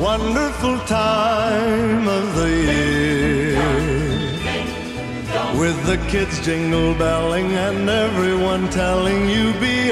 wonderful time of the year. With the kids jingle belling and everyone telling you be